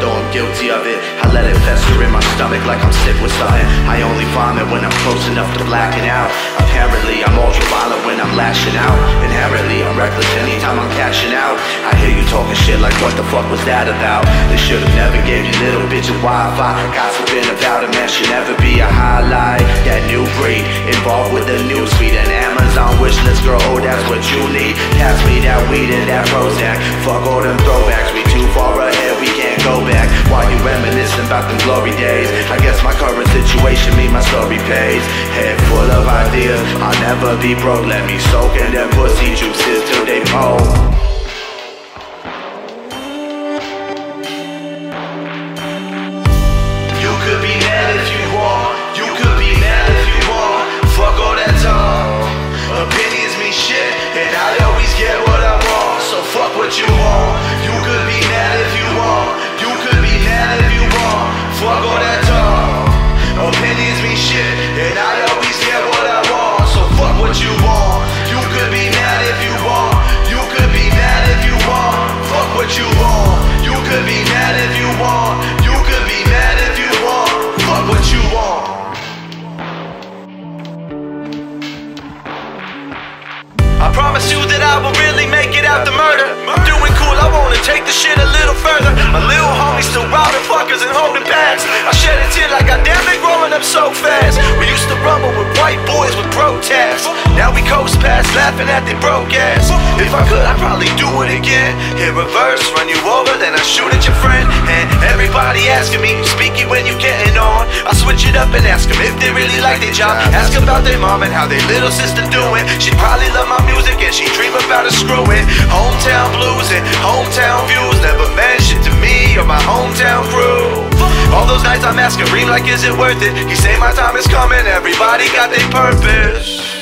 though I'm guilty of it. I let it fester in my stomach like I'm sick with something. I only vomit when I'm close enough to blacking out. Apparently, I'm ultra violent when I'm lashing out. Inherently, I'm reckless anytime I'm cashing out. I hear you talking shit like, what the fuck was that about? They should've never gave you little bitch of Wi-Fi. Gossiping about a man should never be a highlight. That new breed, involved with the news feed and Amazon wish list, girl. Oh, that's what you need. Pass me that weed and that Prozac. Fuck all them reminiscing about them glory days, I guess my current situation mean my story pays. Head full of ideas, I'll never be broke. Let me soak in them pussy juices till they pour. You could be I will really make it out the murder. I'm doing cool, I wanna take the shit a little further. My little homies still robbing fuckers and holding bags. I shed a tear like I damn it growing up so fast. We used to rumble with white boys with protests. Now we coast past laughing at their broke ass. If I could, I'd probably do it again. Hit reverse, run you over, then I shoot at your friend. And everybody asking me, speaking when you getting on. I switch it up and ask them if they really like their job. Ask about their mom and how their little sister doing. She probably love my music and she dream about a screwing. Hometown blues and hometown views never shit to me or my hometown crew. All those nights I'm asking Reem like, is it worth it? He say my time is coming, everybody got their purpose.